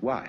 why?